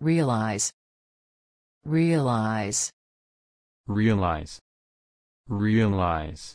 realize. Realize. Realize, realize.